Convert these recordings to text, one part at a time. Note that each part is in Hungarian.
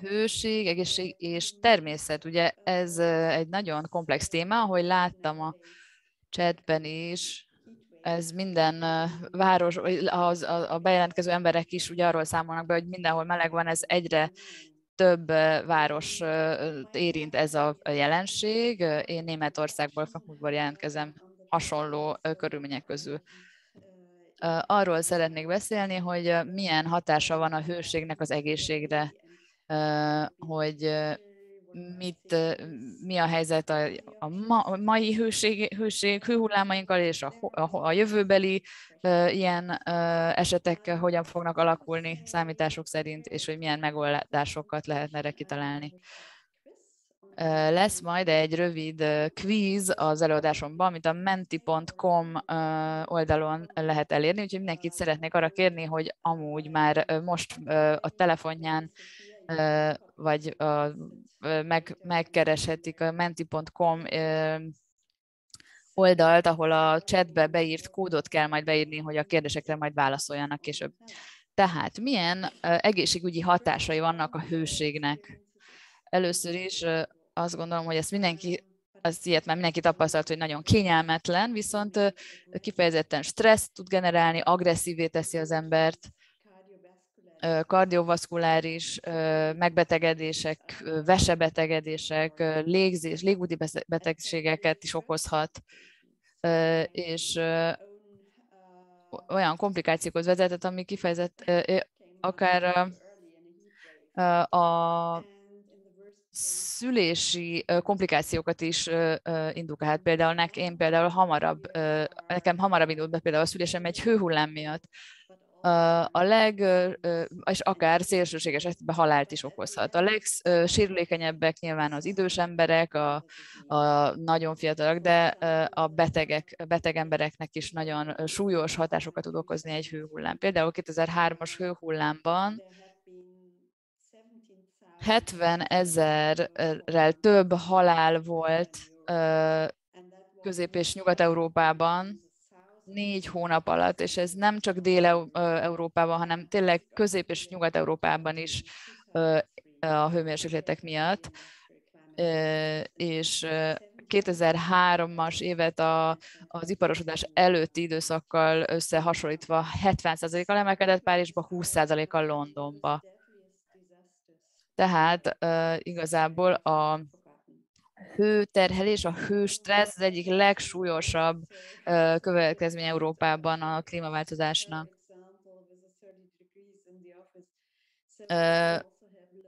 hőség, egészség és természet. Ugye ez egy nagyon komplex téma, ahogy láttam a chatben is, ez minden város, az, a, a bejelentkező emberek is ugye arról számolnak be, hogy mindenhol meleg van, ez egyre több város érint ez a jelenség. Én Németországból, Frankfurtból jelentkezem hasonló körülmények közül. Arról szeretnék beszélni, hogy milyen hatása van a hőségnek az egészségre, hogy mit, mi a helyzet a, a, ma, a mai hőség, hőség, hőhullámainkkal és a, a, a jövőbeli ilyen esetekkel hogyan fognak alakulni számítások szerint, és hogy milyen megoldásokat lehetne erre kitalálni. Lesz majd egy rövid quiz az előadásomban, amit a menti.com oldalon lehet elérni, úgyhogy mindenkit szeretnék arra kérni, hogy amúgy már most a telefonján vagy a, meg, megkereshetik a menti.com oldalt, ahol a chatbe beírt kódot kell majd beírni, hogy a kérdésekre majd válaszoljanak később. Tehát milyen egészségügyi hatásai vannak a hőségnek? Először is azt gondolom, hogy ezt mindenki az ilyet már mindenki tapasztalt, hogy nagyon kényelmetlen, viszont kifejezetten stressz tud generálni, agresszívé teszi az embert, kardiovaszkuláris megbetegedések, vesebetegedések, légzés, légúti betegségeket is okozhat, és olyan komplikációkhoz vezetett, ami kifejezett akár a szülési komplikációkat is indukálhat. Például nekem, én például hamarabb, nekem hamarabb indult be például a szülésem egy hőhullám miatt, a leg, és akár szélsőséges esetben halált is okozhat. A legsérülékenyebbek nyilván az idős emberek, a, a nagyon fiatalok, de a betegek, beteg embereknek is nagyon súlyos hatásokat tud okozni egy hőhullám. Például 2003-as hőhullámban 70 ezerrel több halál volt Közép- és Nyugat-Európában, négy hónap alatt, és ez nem csak Dél-Európában, hanem tényleg Közép- és Nyugat-Európában is a hőmérsékletek miatt. És 2003-as évet a, az iparosodás előtti időszakkal összehasonlítva 70%-kal emelkedett Párizsba, 20%-kal Londonba. Tehát uh, igazából a hőterhelés, a hőstressz az egyik legsúlyosabb következmény Európában a klímaváltozásnak.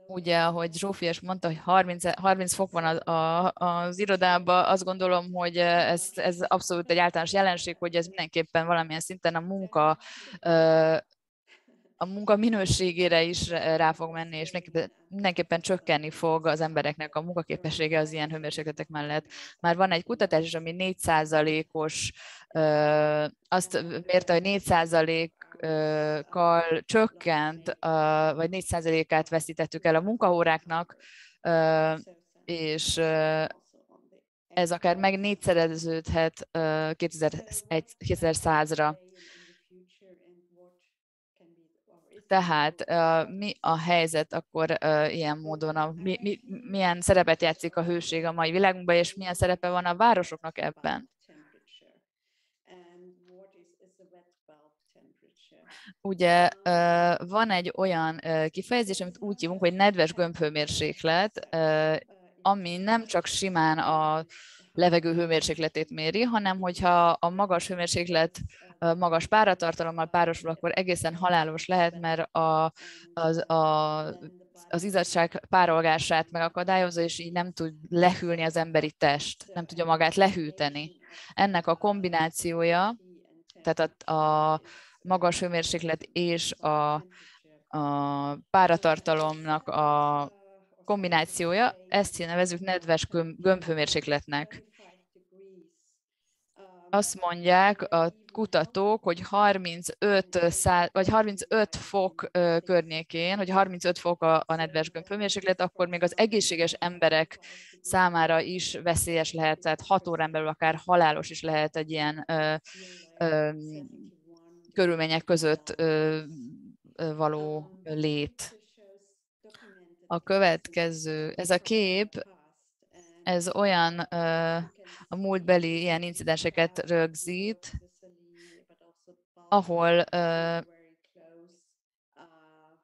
Ugye, ahogy Zsófi is mondta, hogy 30, 30 fok van az, a, az irodában, azt gondolom, hogy ez, ez abszolút egy általános jelenség, hogy ez mindenképpen valamilyen szinten a munka a munka minőségére is rá fog menni, és mindenképpen csökkenni fog az embereknek a munkaképessége az ilyen hőmérsékletek mellett. Már van egy kutatás is, ami 4%-os, azt mérte, hogy 4%-kal csökkent, vagy 4%-át veszítettük el a munkaóráknak, és ez akár meg négyszereződhet 2100-ra. Tehát mi a helyzet akkor ilyen módon, a, mi, mi, milyen szerepet játszik a hőség a mai világunkban, és milyen szerepe van a városoknak ebben? Ugye van egy olyan kifejezés, amit úgy hívunk, hogy nedves gömbhőmérséklet, ami nem csak simán a levegő hőmérsékletét méri, hanem hogyha a magas hőmérséklet magas páratartalommal párosul, akkor egészen halálos lehet, mert a, az, a, az izzadság párolgását megakadályozza, és így nem tud lehűlni az emberi test, nem tudja magát lehűteni. Ennek a kombinációja, tehát a, a magas hőmérséklet és a, a páratartalomnak a kombinációja, ezt nevezük nedves gömbhőmérsékletnek azt mondják a kutatók, hogy 35, szá, vagy 35 fok környékén, hogy 35 fok a, a nedves gömbhőmérséklet, akkor még az egészséges emberek számára is veszélyes lehet, tehát 6 órán belül akár halálos is lehet egy ilyen ö, ö, körülmények között ö, ö, való lét. A következő, ez a kép, ez olyan a múltbeli ilyen incidenseket rögzít, ahol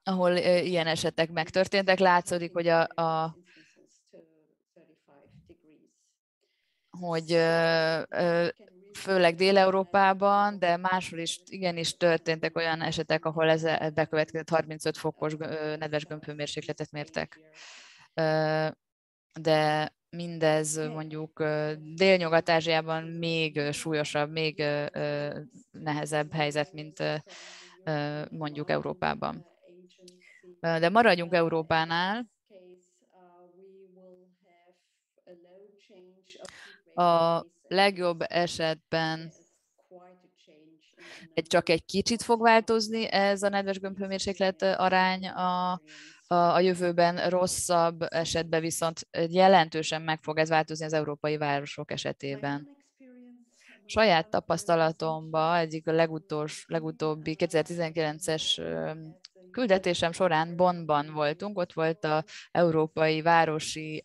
ahol ilyen esetek megtörténtek. Látszódik, hogy a, a hogy főleg Dél-Európában, de máshol is igenis történtek olyan esetek, ahol ez bekövetkezett 35 fokos nedves gömbhőmérsékletet mértek. De mindez mondjuk Dél-Nyugat-Ázsiában még súlyosabb, még nehezebb helyzet, mint mondjuk Európában. De maradjunk Európánál. A legjobb esetben csak egy kicsit fog változni ez a nedves gömbhőmérséklet arány a, a, jövőben, rosszabb esetben viszont jelentősen meg fog ez változni az európai városok esetében. Saját tapasztalatomban egyik a legutós, legutóbbi 2019-es küldetésem során Bonnban voltunk, ott volt a Európai Városi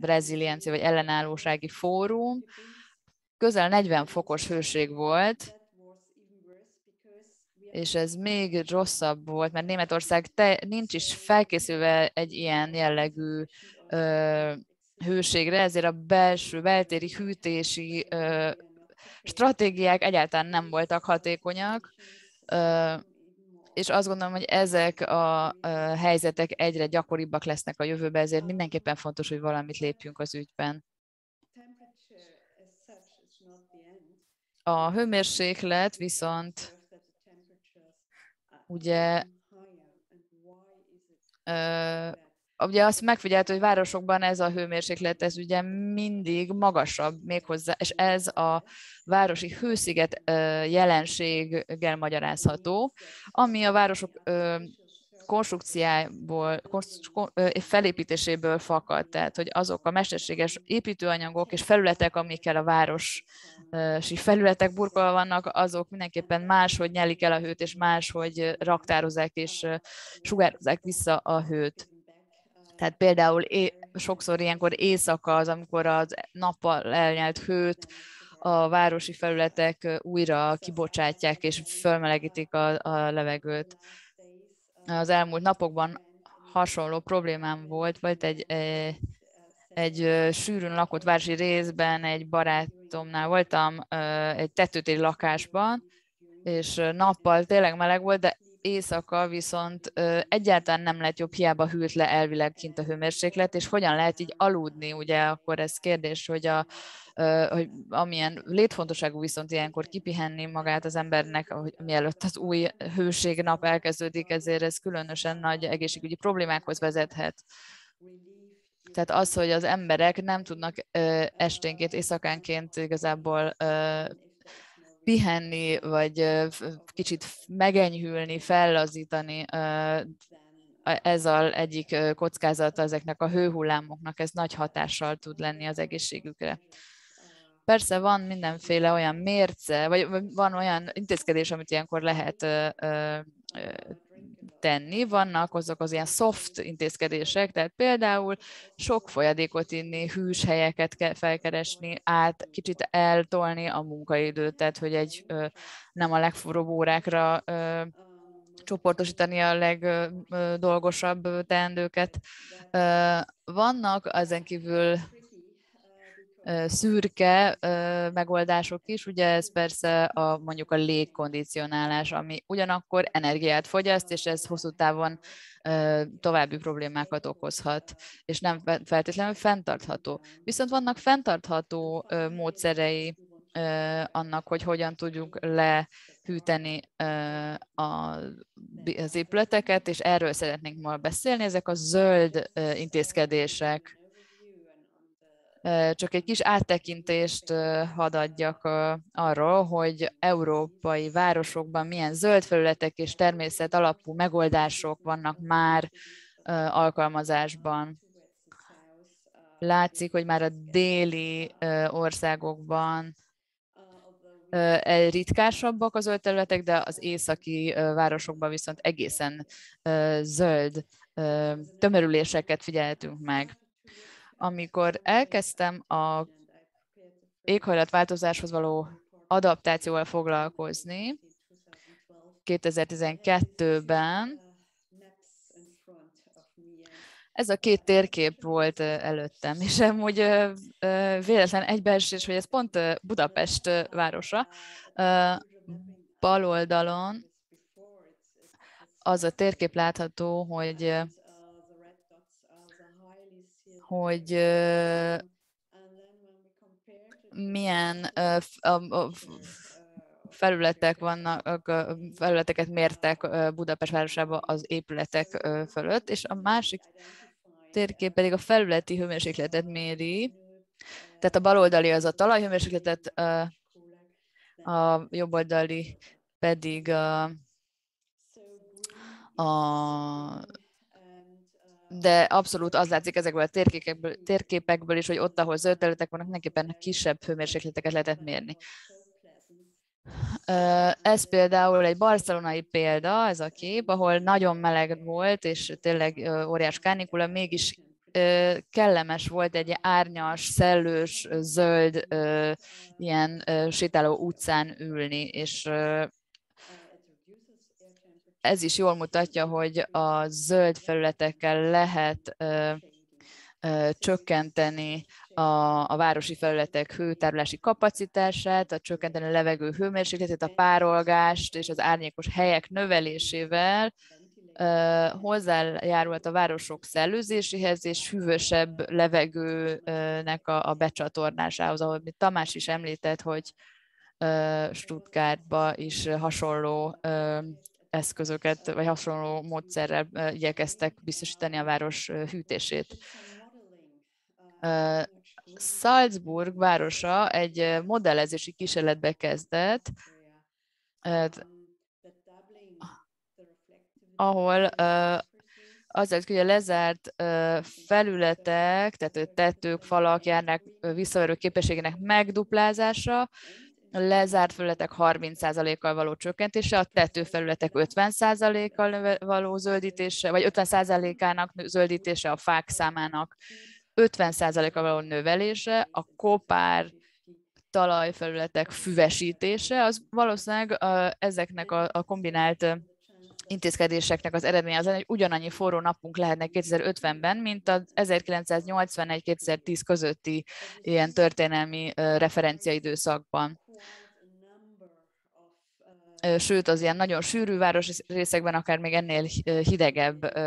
Reziliencia vagy Ellenállósági Fórum, közel 40 fokos hőség volt, és ez még rosszabb volt, mert Németország te, nincs is felkészülve egy ilyen jellegű ö, hőségre, ezért a belső, beltéri hűtési ö, stratégiák egyáltalán nem voltak hatékonyak. Ö, és azt gondolom, hogy ezek a helyzetek egyre gyakoribbak lesznek a jövőben, ezért mindenképpen fontos, hogy valamit lépjünk az ügyben. A hőmérséklet viszont ugye ugye azt megfigyelt, hogy városokban ez a hőmérséklet, ez ugye mindig magasabb méghozzá, és ez a városi hősziget jelenséggel magyarázható, ami a városok konstrukciából, felépítéséből fakad, tehát hogy azok a mesterséges építőanyagok és felületek, amikkel a városi felületek burkolva vannak, azok mindenképpen máshogy nyelik el a hőt, és máshogy raktározzák és sugározzák vissza a hőt. Tehát például é- sokszor ilyenkor éjszaka az, amikor az nappal elnyelt hőt a városi felületek újra kibocsátják és fölmelegítik a, a levegőt. Az elmúlt napokban hasonló problémám volt, volt egy, egy, sűrűn lakott városi részben, egy barátomnál voltam egy tetőtéri lakásban, és nappal tényleg meleg volt, de éjszaka viszont egyáltalán nem lehet jobb, hiába hűlt le elvileg kint a hőmérséklet, és hogyan lehet így aludni, ugye akkor ez kérdés, hogy, a, hogy amilyen létfontosságú viszont ilyenkor kipihenni magát az embernek, hogy mielőtt az új hőségnap elkezdődik, ezért ez különösen nagy egészségügyi problémákhoz vezethet. Tehát az, hogy az emberek nem tudnak esténként, éjszakánként igazából pihenni, vagy kicsit megenyhülni, fellazítani, ez az egyik kockázata ezeknek a hőhullámoknak, ez nagy hatással tud lenni az egészségükre. Persze van mindenféle olyan mérce, vagy van olyan intézkedés, amit ilyenkor lehet tenni. Vannak azok az ilyen soft intézkedések, tehát például sok folyadékot inni, hűs helyeket kell felkeresni, át kicsit eltolni a munkaidőt, tehát hogy egy nem a legforróbb órákra csoportosítani a legdolgosabb teendőket. Vannak ezen kívül szürke megoldások is, ugye ez persze a, mondjuk a légkondicionálás, ami ugyanakkor energiát fogyaszt, és ez hosszú távon további problémákat okozhat, és nem feltétlenül fenntartható. Viszont vannak fenntartható módszerei annak, hogy hogyan tudjuk lehűteni az épületeket, és erről szeretnénk ma beszélni. Ezek a zöld intézkedések, csak egy kis áttekintést hadd adjak arról, hogy európai városokban milyen zöld felületek és természet alapú megoldások vannak már alkalmazásban. Látszik, hogy már a déli országokban ritkásabbak az zöld területek, de az északi városokban viszont egészen zöld tömörüléseket figyeltünk meg. Amikor elkezdtem a éghajlatváltozáshoz való adaptációval foglalkozni 2012-ben, ez a két térkép volt előttem, és amúgy véletlen egybeesés, hogy ez pont Budapest városa. Bal oldalon az a térkép látható, hogy hogy milyen felületek vannak, felületeket mértek Budapest városában az épületek fölött, és a másik térkép pedig a felületi hőmérsékletet méri, tehát a baloldali az a talajhőmérsékletet, a jobboldali pedig a, a de abszolút az látszik ezekből a térképekből, térképekből is, hogy ott, ahol zöld területek vannak, mindenképpen kisebb hőmérsékleteket lehetett mérni. Ez például egy barcelonai példa, ez a kép, ahol nagyon meleg volt, és tényleg óriás kánikula, mégis kellemes volt egy árnyas, szellős, zöld, ilyen sétáló utcán ülni, és ez is jól mutatja, hogy a zöld felületekkel lehet csökkenteni a, a városi felületek hőtárolási kapacitását, a csökkenteni a levegő hőmérsékletét, a párolgást és az árnyékos helyek növelésével hozzájárult a városok szellőzéséhez és hűvösebb levegőnek a, a becsatornásához, ahogy Tamás is említett, hogy Stuttgartba is hasonló eszközöket, vagy hasonló módszerrel igyekeztek biztosítani a város hűtését. Salzburg városa egy modellezési kísérletbe kezdett, ahol azért, hogy a lezárt felületek, tehát tetők, falak járnak visszaverő képességének megduplázása, lezárt felületek 30%-kal való csökkentése, a tetőfelületek 50%-kal való zöldítése, vagy 50%-ának zöldítése a fák számának 50%-a való növelése, a kopár talajfelületek füvesítése, az valószínűleg ezeknek a kombinált intézkedéseknek az eredménye az, hogy ugyanannyi forró napunk lehetne 2050-ben, mint az 1981-2010 közötti ilyen történelmi referenciaidőszakban. Sőt, az ilyen nagyon sűrű város részekben akár még ennél hidegebb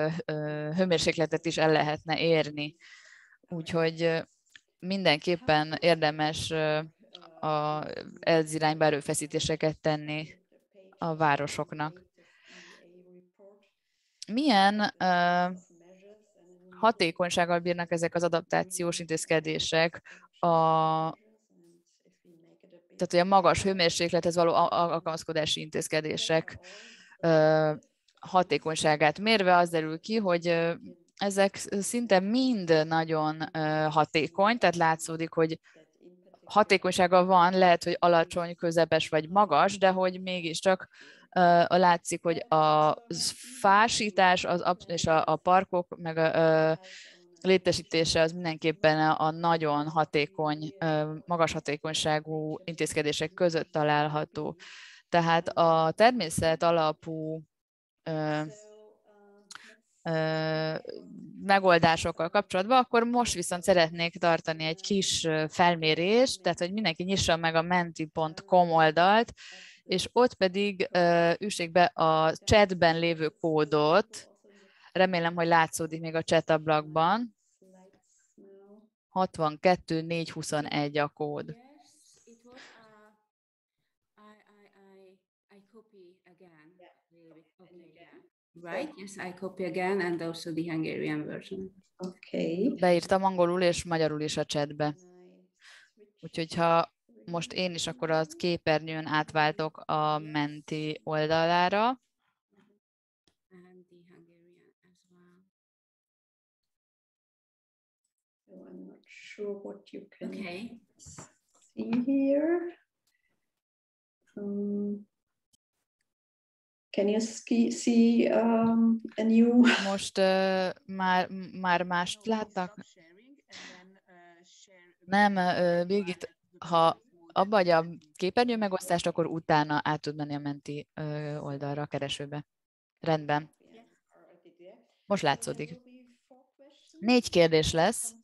hőmérsékletet is el lehetne érni. Úgyhogy mindenképpen érdemes a, ez irányba erőfeszítéseket tenni a városoknak. Milyen uh, hatékonysággal bírnak ezek az adaptációs intézkedések a tehát hogy a magas hőmérséklethez való alkalmazkodási intézkedések hatékonyságát mérve az derül ki, hogy ezek szinte mind nagyon hatékony, tehát látszódik, hogy hatékonysága van, lehet, hogy alacsony, közepes vagy magas, de hogy mégiscsak látszik, hogy a fásítás az, és a, a parkok, meg a, a létesítése az mindenképpen a nagyon hatékony, magas hatékonyságú intézkedések között található. Tehát a természet alapú megoldásokkal kapcsolatban, akkor most viszont szeretnék tartani egy kis felmérést, tehát hogy mindenki nyissa meg a menti.com oldalt, és ott pedig üssék be a chatben lévő kódot, remélem, hogy látszódik még a chat ablakban, 62 421 a kód. Right? Yes, I copy again, and also the Hungarian version. Okay. Beírtam angolul és magyarul is a chatbe. Úgyhogy ha most én is akkor az képernyőn átváltok a menti oldalára. Sure what you can okay. see here. Um, Can you ski, see um, a new? Most uh, már, már mást látnak? Nem, uh, Birgit, ha abba a képernyő megosztást, akkor utána át tud menni a menti oldalra, a keresőbe. Rendben. Most látszódik. Négy kérdés lesz,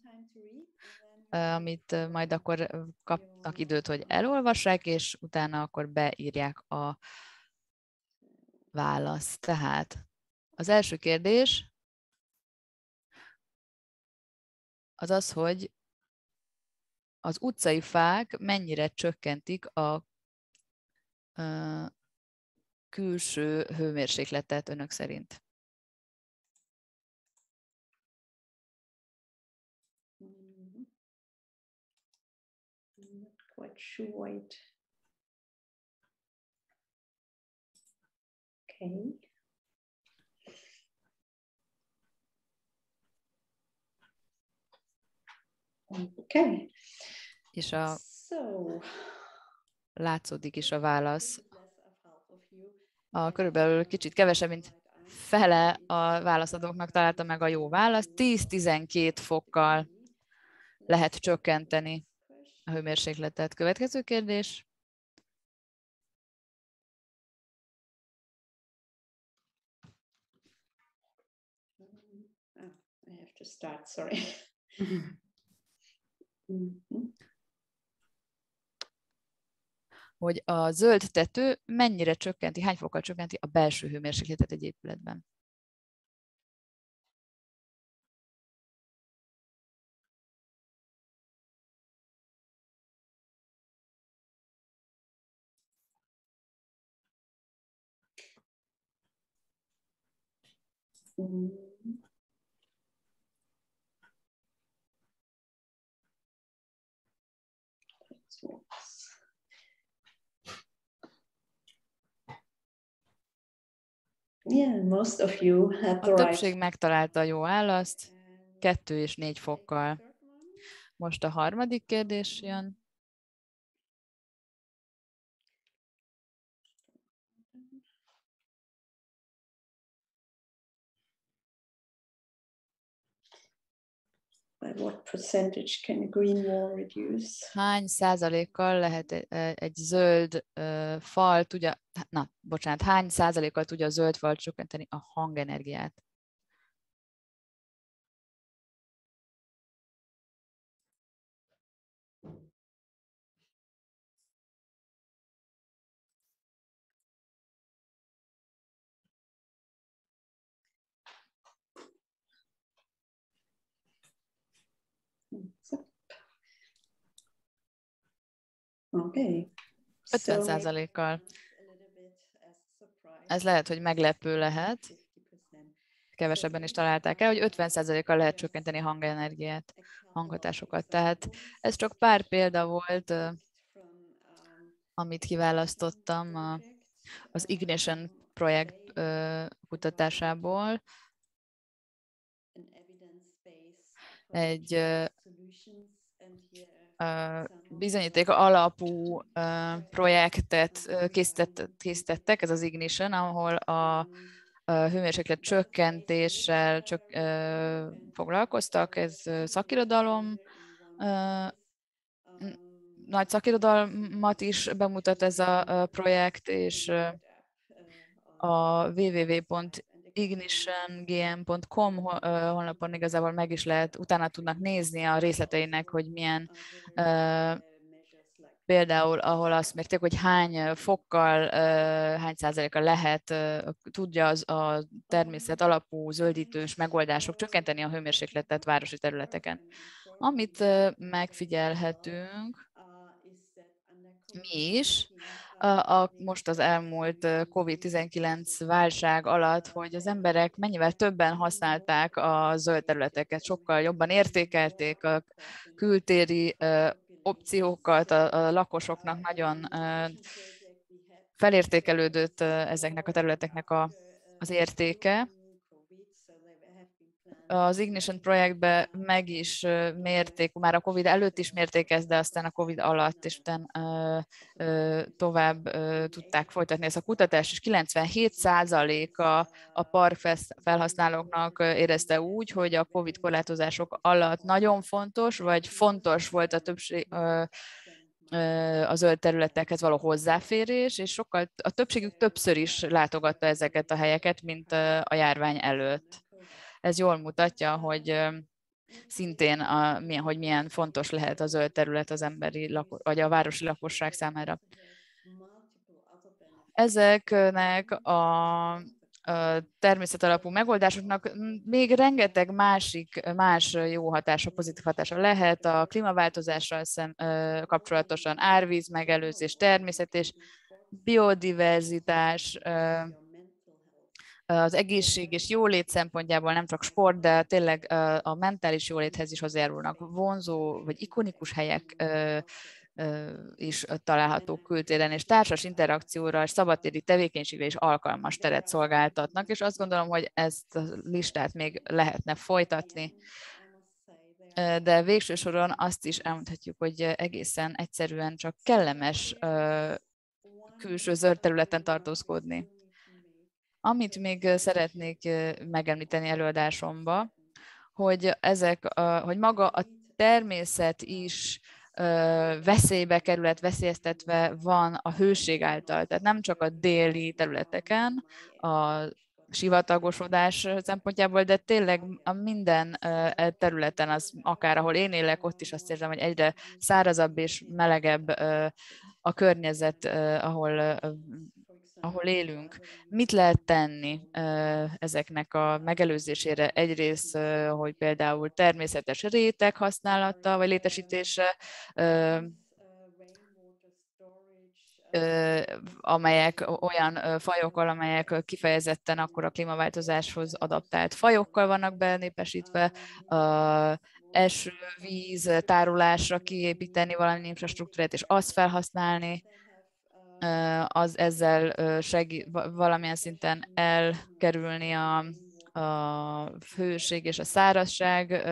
amit majd akkor kapnak időt, hogy elolvassák, és utána akkor beírják a választ. Tehát az első kérdés az az, hogy az utcai fák mennyire csökkentik a külső hőmérsékletet önök szerint? Okay. Okay. És a látszódik is a válasz. A körülbelül kicsit kevesebb, mint fele a válaszadóknak találta meg a jó választ. 10-12 fokkal lehet csökkenteni a hőmérsékletet. Következő kérdés. start, sorry. Mhm. Hogy a zöld tető mennyire csökkenti, hány fokkal csökkenti a belső hőmérsékletet egy épületben. Mm. Yeah, most of you had the A right. többség megtalálta a jó választ, kettő és négy fokkal. Most a harmadik kérdés jön. By what percentage? Hány százalékkal lehet e- e- egy zöld fal tudja, na, bocsánat, hány százalékkal tudja a zöld fal csökkenteni a hangenergiát? A surprise, Ez lehet, hogy meglepő lehet, 50%. kevesebben is találták el, hogy 50 százalékkal lehet csökkenteni hangenergiát, hanghatásokat. Tehát ez csak pár példa volt, amit kiválasztottam az Ignition projekt kutatásából. Egy bizonyíték alapú projektet készített, készítettek, ez az Ignition, ahol a hőmérséklet csökkentéssel csök, foglalkoztak, ez szakirodalom, nagy szakirodalmat is bemutat ez a, projekt, és a www.ignitiongm.com ö, honlapon igazából meg is lehet, utána tudnak nézni a részleteinek, hogy milyen például, ahol azt mérték, hogy hány fokkal, hány százaléka lehet, tudja az a természet alapú zöldítős megoldások csökkenteni a hőmérsékletet városi területeken. Amit megfigyelhetünk, mi is, a, a, most az elmúlt ö, COVID-19 válság alatt, hogy az emberek mennyivel többen használták a zöld területeket, sokkal jobban értékelték a kültéri ö, opciókat, a, a lakosoknak nagyon ö, felértékelődött ezeknek a területeknek a, az értéke. az Ignition projektbe meg is mérték, már a Covid előtt is mérték ezt, de aztán a Covid alatt, és utána tovább tudták folytatni ezt a kutatást, és 97%-a a park felhasználóknak érezte úgy, hogy a Covid korlátozások alatt nagyon fontos, vagy fontos volt a többség, a zöld területekhez való hozzáférés, és sokkal, a többségük többször is látogatta ezeket a helyeket, mint a járvány előtt. Ez jól mutatja, hogy szintén, a, hogy milyen fontos lehet a zöld terület az emberi, vagy a városi lakosság számára. Ezeknek a természetalapú megoldásoknak még rengeteg másik, más jó hatása, pozitív hatása lehet a klímaváltozással szem, kapcsolatosan árvíz megelőzés, természet és biodiverzitás, az egészség és jólét szempontjából nem csak sport, de tényleg a mentális jóléthez is hozzájárulnak vonzó vagy ikonikus helyek is találhatók kültéren, és társas interakcióra és szabadtéri tevékenységre is alkalmas teret szolgáltatnak, és azt gondolom, hogy ezt a listát még lehetne folytatni. De végső soron azt is elmondhatjuk, hogy egészen egyszerűen csak kellemes külső zöld területen tartózkodni. Amit még szeretnék megemlíteni előadásomba, hogy ezek, hogy maga a természet is veszélybe kerület, veszélyeztetve van a hőség által. Tehát nem csak a déli területeken, a sivatagosodás szempontjából, de tényleg a minden e területen, az akár ahol én élek, ott is azt érzem, hogy egyre szárazabb és melegebb a környezet, ahol ahol élünk. Mit lehet tenni ezeknek a megelőzésére? Egyrészt, hogy például természetes réteg használata vagy létesítése, amelyek olyan fajokkal, amelyek kifejezetten akkor a klímaváltozáshoz adaptált fajokkal vannak benépesítve, esővíz tárolásra kiépíteni valami infrastruktúrát, és azt felhasználni, az ezzel segít valamilyen szinten elkerülni a, a hőség és a szárazság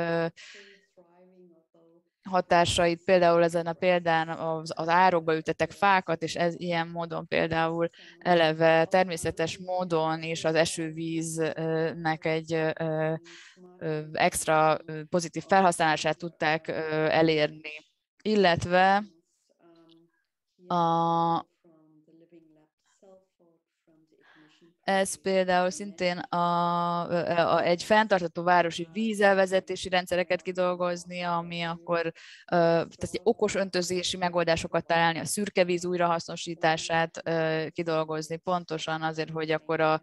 hatásait, például ezen a példán az, az árokba ültettek fákat, és ez ilyen módon például eleve természetes módon is az esővíznek egy extra pozitív felhasználását tudták elérni. Illetve a, Ez például szintén a, a, egy fenntartató városi vízelvezetési rendszereket kidolgozni, ami akkor tehát okos öntözési megoldásokat találni, a szürke víz újrahasznosítását kidolgozni, pontosan azért, hogy akkor a,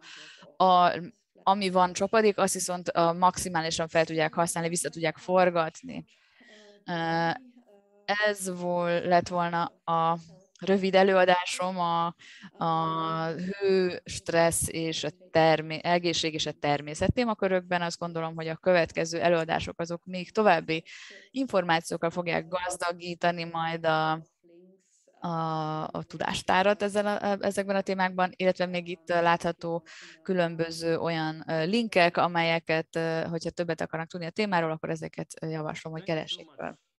a ami van csapadék, azt viszont maximálisan fel tudják használni, vissza tudják forgatni. Ez vol, lett volna a rövid előadásom a, a hő, stressz és a termé, egészség és a természet témakörökben. Azt gondolom, hogy a következő előadások azok még további információkkal fogják gazdagítani majd a, a, a tudástárat ezzel a, ezekben a témákban, illetve még itt látható különböző olyan linkek, amelyeket, hogyha többet akarnak tudni a témáról, akkor ezeket javaslom, hogy keressék fel.